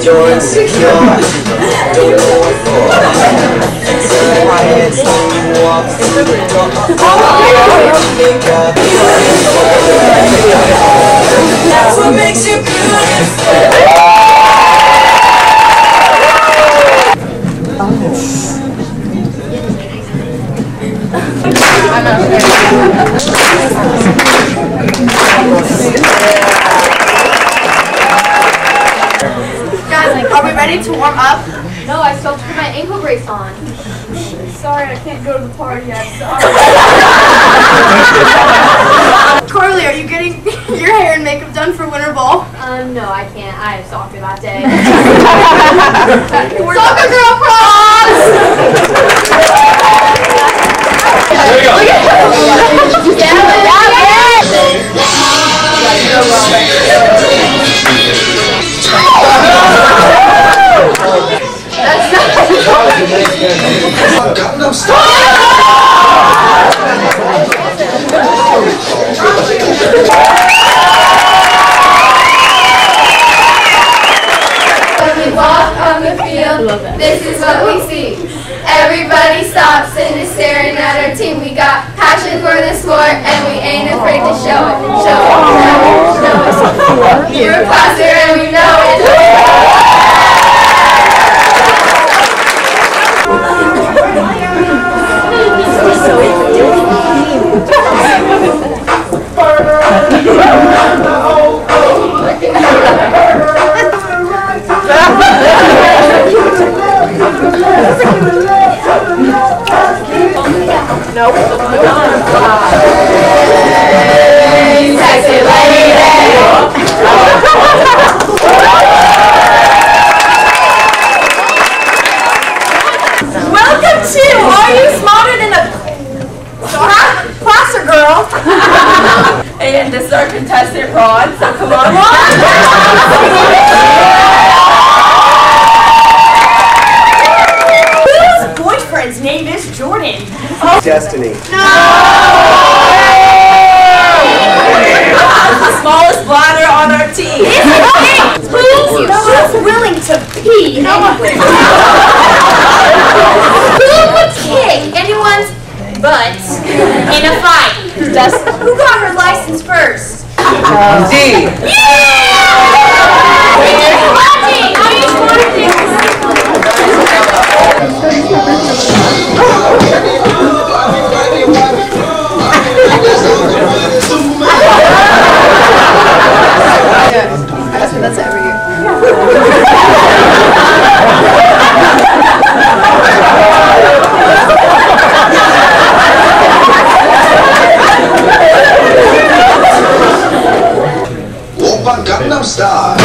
You're insecure, don't know what for. So quiet, so you walk through the door. Of That's what makes you beautiful. Ready to warm up? No, I still have to put my ankle brace on. Sorry, I can't go to the party yet. Corley, are you getting your hair and makeup done for winter ball? Um, no, I can't. I have soccer that day. Soccer girl props! When we walk on the field, this is what we see. Everybody stops and is staring at our team. We got passion for the sport and we ain't afraid to show it. Show it, show it, show it. You're a passer and Welcome to Are You Smarter Than a Pla- Placer Girl? and this is our contestant, Ron. So come on, Ron. Whose boyfriend's name is Jordan? Destiny. No. the smallest bladder on our team. Who's, who's willing to pee anyway? In a fight? Who got her license first? D. Oppa Gangnam Style.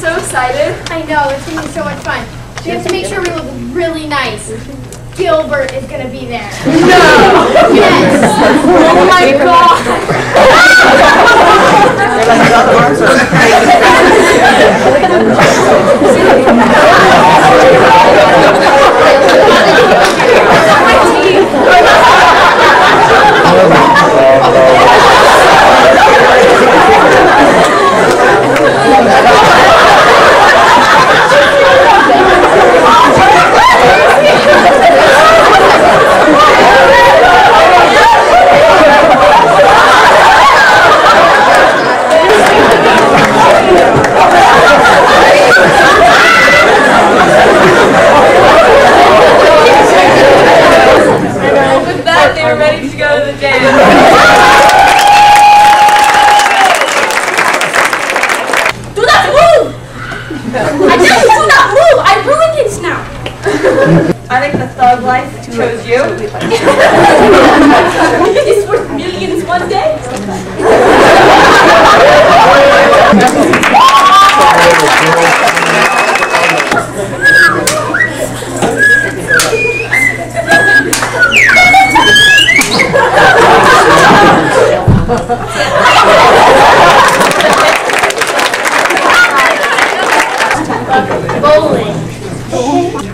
So excited. I know, it's gonna be so much fun. We have to make sure we look really nice. Gilbert is gonna be there. No! Yes. Oh my god! With that, they were ready to go to the dance. Do not move! I tell you, do not move! I ruined this now! I think the thug life chose you. it's worth millions one day. Bowling.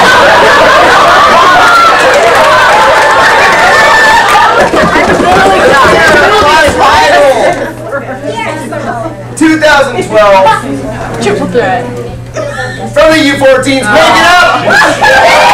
2012 Triple threat. from the U14s. Make it up!